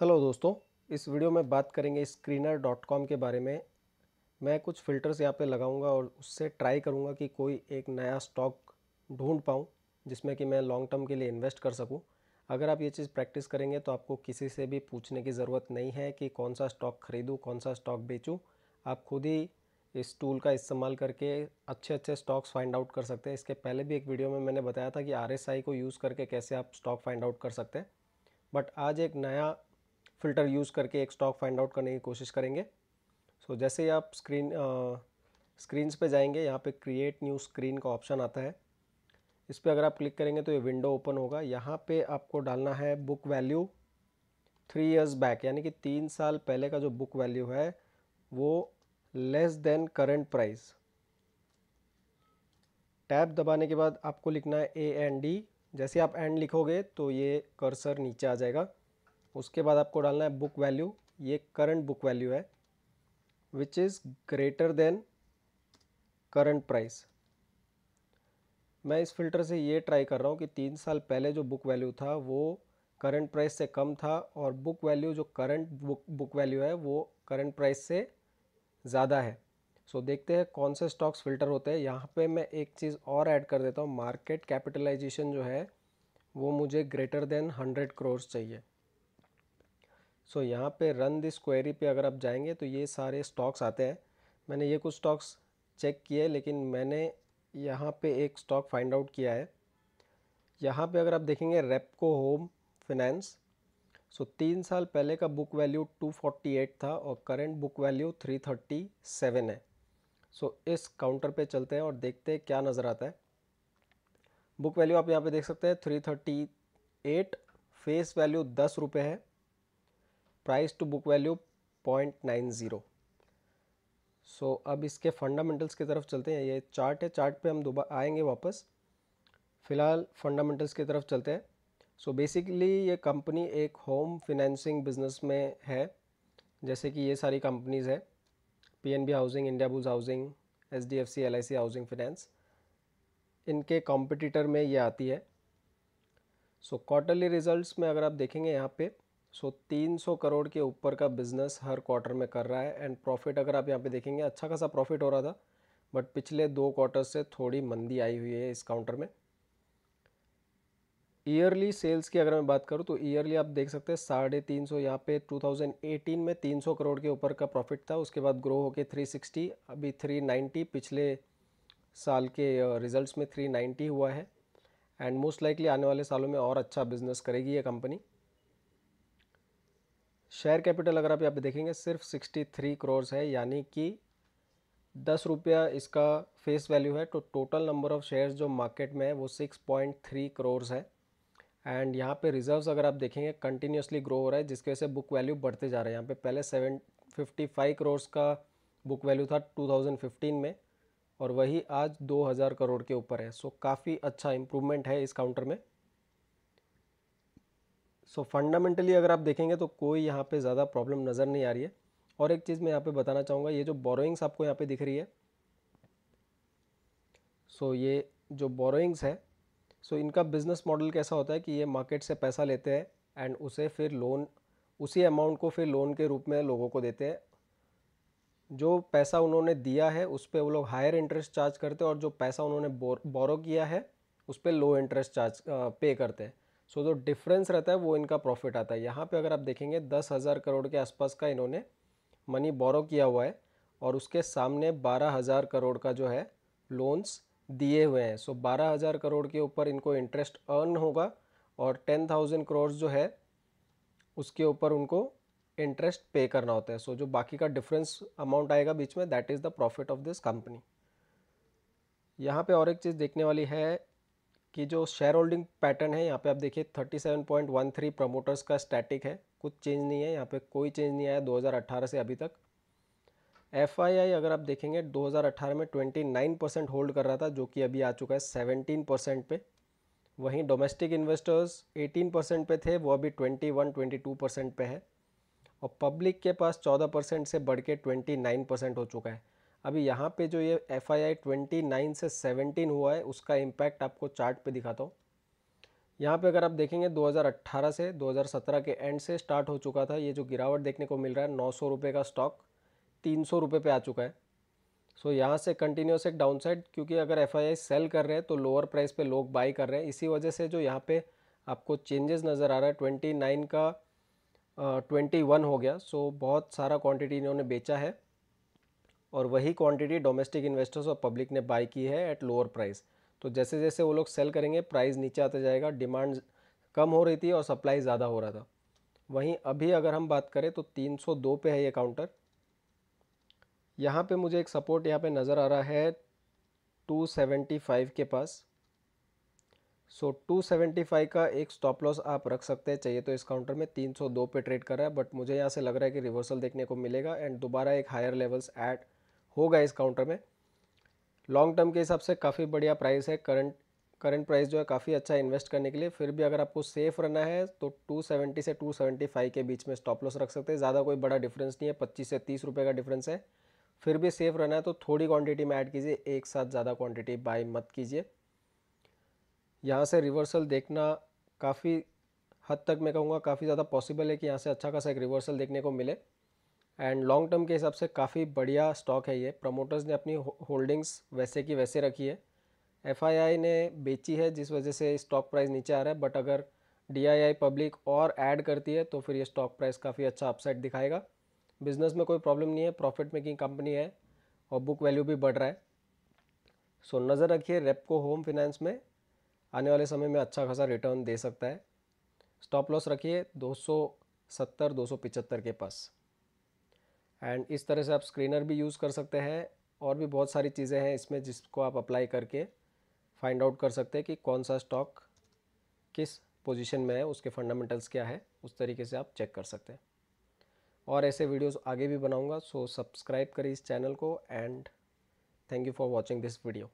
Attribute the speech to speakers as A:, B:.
A: Hello दोस्तों, इस video में बात करेंगे स्क्रीनर डॉट कॉम के बारे में। मैं कुछ फ़िल्टर्स यहाँ पे लगाऊँगा और उससे ट्राई करूँगा कि कोई एक नया स्टॉक ढूंढ पाऊँ, जिसमें कि मैं लॉन्ग टर्म के लिए इन्वेस्ट कर सकूँ। अगर आप ये चीज़ प्रैक्टिस करेंगे तो आपको किसी से भी पूछने की ज़रूरत नहीं है कि कौन सा स्टॉक ख़रीदूँ, कौन सा स्टॉक बेचूँ। आप खुद ही इस टूल का इस्तेमाल करके अच्छे अच्छे स्टॉक्स फाइंड आउट कर सकते हैं। इसके पहले भी एक वीडियो में मैंने बताया था कि RSI को यूज़ करके कैसे आप स्टॉक फाइंड आउट कर सकते हैं। बट आज एक नया फ़िल्टर यूज़ करके एक स्टॉक फाइंड आउट करने की कोशिश करेंगे। सो so, जैसे ही आप स्क्रीन स्क्रीन्स पे जाएँगे यहाँ पे क्रिएट न्यू स्क्रीन का ऑप्शन आता है। इस पर अगर आप क्लिक करेंगे तो ये विंडो ओपन होगा। यहाँ पे आपको डालना है book value three years back यानी कि तीन साल पहले का जो बुक वैल्यू है वो less than current price tab दबाने के बाद आपको लिखना है ए एन डी जैसे आप एंड लिखोगे तो ये कर्सर नीचे आ जाएगा। उसके बाद आपको डालना है बुक वैल्यू ये करंट बुक वैल्यू है which is greater than current price मैं इस फ़िल्टर से ये ट्राई कर रहा हूँ कि तीन साल पहले जो बुक वैल्यू था वो करंट प्राइस से कम था और बुक वैल्यू जो करंट बुक बुक वैल्यू है वो करंट प्राइस से ज़्यादा है। सो so, देखते हैं कौन से स्टॉक्स फ़िल्टर होते हैं। यहाँ पे मैं एक चीज़ और ऐड कर देता हूँ। मार्केट कैपिटलाइजेशन जो है वो मुझे ग्रेटर देन हंड्रेड करोड़ चाहिए। सो so, यहाँ पे रन दिस क्वेरी पे अगर आप जाएँगे तो ये सारे स्टॉक्स आते हैं। मैंने ये कुछ स्टॉक्स चेक किए लेकिन मैंने यहाँ पे एक स्टॉक फाइंड आउट किया है। यहाँ पे अगर आप देखेंगे रेपको होम फिनेंस सो तीन साल पहले का बुक वैल्यू 248 था और करंट बुक वैल्यू 337 है। सो so, इस काउंटर पे चलते हैं और देखते हैं क्या नज़र आता है। बुक वैल्यू आप यहाँ पे देख सकते हैं 338 फेस वैल्यू दस रुपये है। Price to book value point nine zero. So अब इसके फंडामेंटल्स की तरफ़ चलते हैं। ये चार्ट है, चार्ट पे हम दोबारा आएँगे वापस। फ़िलहाल फंडामेंटल्स की तरफ़ चलते हैं। सो so बेसिकली ये कंपनी एक होम फिनेंसिंग बिज़नेस में है, जैसे कि ये सारी कंपनीज़ है। PNB housing Indiabulls housing H D F C L I C housing finance इनके कॉम्पिटिटर में ये आती है। सो क्वार्टरली रिजल्ट्स में अगर आप देखेंगे यहाँ पे सो तीन सौ करोड़ के ऊपर का बिज़नेस हर क्वार्टर में कर रहा है एंड प्रॉफिट अगर आप यहाँ पे देखेंगे अच्छा खासा प्रॉफिट हो रहा था, बट पिछले दो क्वार्टर से थोड़ी मंदी आई हुई है इस काउंटर में। ईयरली सेल्स की अगर मैं बात करूँ तो ईयरली आप देख सकते हैं साढ़े तीन सौ, यहाँ पे 2018 में 300 करोड़ के ऊपर का प्रॉफिट था, उसके बाद ग्रो होके 360 अभी 390 पिछले साल के रिजल्ट्स में 390 हुआ है। एंड मोस्ट लाइकली आने वाले सालों में और अच्छा बिज़नेस करेगी ये कंपनी। शेयर कैपिटल अगर आप यहाँ पे देखेंगे, सिर्फ़ 63 करोड़ है, यानी कि दस रुपया इसका फेस वैल्यू है। तो टोटल नंबर ऑफ़ शेयर्स जो मार्केट में है, वो 6.3 करोड़ है। एंड यहाँ पे रिजर्व्स अगर आप देखेंगे कंटिन्यूसली ग्रो हो रहा है, जिसकी वजह से बुक वैल्यू बढ़ते जा रहे हैं। यहाँ पे पहले सेवन फिफ्टी फाइव का बुक वैल्यू था 2015 में, और वही आज 2000 करोड़ के ऊपर है। सो काफ़ी अच्छा इम्प्रूवमेंट है इस काउंटर में। सो so, फंडामेंटली अगर आप देखेंगे तो कोई यहाँ पे ज़्यादा प्रॉब्लम नज़र नहीं आ रही है। और एक चीज़ मैं यहाँ पे बताना चाहूँगा ये जो बोरोइंग्स आपको यहाँ पे दिख रही है सो so, ये जो बोरोइंग्स है सो so, इनका बिज़नेस मॉडल कैसा होता है कि ये मार्केट से पैसा लेते हैं एंड उसे फिर लोन उसी अमाउंट को फिर लोन के रूप में लोगों को देते हैं। जो पैसा उन्होंने दिया है उस पर वो लोग हायर इंटरेस्ट चार्ज करते हैं और जो पैसा उन्होंने बोरो किया है उस पर लो इंटरेस्ट चार्ज पे करते हैं। सो जो डिफरेंस रहता है, वो इनका प्रॉफिट आता है। यहाँ पे अगर आप देखेंगे, दस हज़ार करोड़ के आसपास का इन्होंने मनी बोरो किया हुआ है और उसके सामने बारह हज़ार करोड़ का जो है लोन्स दिए हुए हैं। सो बारह हज़ार करोड़ के ऊपर इनको इंटरेस्ट अर्न होगा और टेन थाउज़ेंड करोड़ जो है, उसके ऊपर उनको इंटरेस्ट पे करना होता है। सो जो बाकी का डिफरेंस अमाउंट आएगा बीच में that is the profit of this company यहाँ पे और एक चीज़ देखने वाली है कि जो शेयर होल्डिंग पैटर्न है, यहाँ पे आप देखिए 37.13 प्रमोटर्स का स्टैटिक है, कुछ चेंज नहीं है, यहाँ पे कोई चेंज नहीं आया 2018 से अभी तक। एफआईआई अगर आप देखेंगे 2018 में 29 परसेंट होल्ड कर रहा था, जो कि अभी आ चुका है 17 परसेंट पे। वहीं डोमेस्टिक इन्वेस्टर्स 18 परसेंट पे थे, वो अभी 21 22 परसेंट पे है। और पब्लिक के पास 14 परसेंट से बढ़ के 29 परसेंट हो चुका है। अभी यहाँ पे जो ये F I I twenty nine से सेवनटीन हुआ है, उसका इम्पैक्ट आपको चार्ट पे दिखाता हूँ। यहाँ पे अगर आप देखेंगे 2018 से 2017 के एंड से स्टार्ट हो चुका था। ये जो गिरावट देखने को मिल रहा है, नौ सौ का स्टॉक तीन सौ पे आ चुका है। सो यहाँ से कंटिन्यूस एक डाउनसाइड क्योंकि अगर एफ़ सेल कर रहे हैं तो लोअर प्राइस पे लोग बाई कर रहे हैं। इसी वजह से जो यहाँ पे आपको चेंजेस नज़र आ रहा है ट्वेंटी नाइन का ट्वेंटी वन हो गया। सो so, बहुत सारा क्वांटिटी इन्होंने बेचा है। और वही क्वांटिटी डोमेस्टिक इन्वेस्टर्स और पब्लिक ने बाई की है एट लोअर प्राइस तो जैसे जैसे वो लोग सेल करेंगे प्राइस नीचे आता जाएगा डिमांड कम हो रही थी और सप्लाई ज़्यादा हो रहा था। वहीं अभी अगर हम बात करें तो 302 पे है ये काउंटर यहाँ पे मुझे एक सपोर्ट यहाँ पे नज़र आ रहा है 275 के पास। सो so, 275 का एक स्टॉप लॉस आप रख सकते हैं चाहिए तो इस काउंटर में 302 पे ट्रेड कर रहा है बट मुझे यहाँ से लग रहा है कि रिवर्सल देखने को मिलेगा एंड दोबारा एक हायर लेवल्स ऐड होगा इस काउंटर में। लॉन्ग टर्म के हिसाब से काफ़ी बढ़िया प्राइस है। करंट करंट प्राइस जो है काफ़ी अच्छा इन्वेस्ट करने के लिए। फिर भी अगर आपको सेफ़ रहना है तो 270 से 275 के बीच में स्टॉप लॉस रख सकते हैं। ज़्यादा कोई बड़ा डिफरेंस नहीं है। 25 से 30 रुपए का डिफरेंस है। फिर भी सेफ़ रहना है तो थोड़ी क्वांटिटी में ऐड कीजिए। एक साथ ज़्यादा क्वांटिटी बाय मत कीजिए। यहाँ से रिवर्सल देखना काफ़ी हद तक मैं कहूँगा काफ़ी ज़्यादा पॉसिबल है कि यहाँ से अच्छा खासा एक रिवर्सल देखने को मिले। एंड लॉन्ग टर्म के हिसाब से काफ़ी बढ़िया स्टॉक है ये। प्रमोटर्स ने अपनी होल्डिंग्स वैसे की वैसे रखी है। एफ़ ने बेची है जिस वजह से स्टॉक प्राइस नीचे आ रहा है बट अगर डीआईआई पब्लिक और ऐड करती है तो फिर ये स्टॉक प्राइस काफ़ी अच्छा अपसाइड दिखाएगा। बिज़नेस में कोई प्रॉब्लम नहीं है प्रॉफिट मेकिंग कंपनी है और बुक वैल्यू भी बढ़ रहा है। सो so, नज़र रखिए रेपको होम फाइनेंस में आने वाले समय में अच्छा खासा रिटर्न दे सकता है। स्टॉप लॉस रखिए 270 275 के पास। एंड इस तरह से आप स्क्रीनर भी यूज़ कर सकते हैं और भी बहुत सारी चीज़ें हैं इसमें जिसको आप अप्लाई करके फाइंड आउट कर सकते हैं कि कौन सा स्टॉक किस पोजीशन में है, उसके फंडामेंटल्स क्या है, उस तरीके से आप चेक कर सकते हैं। और ऐसे वीडियोस आगे भी बनाऊँगा सो सब्सक्राइब करें इस चैनल को and thank you for watching this video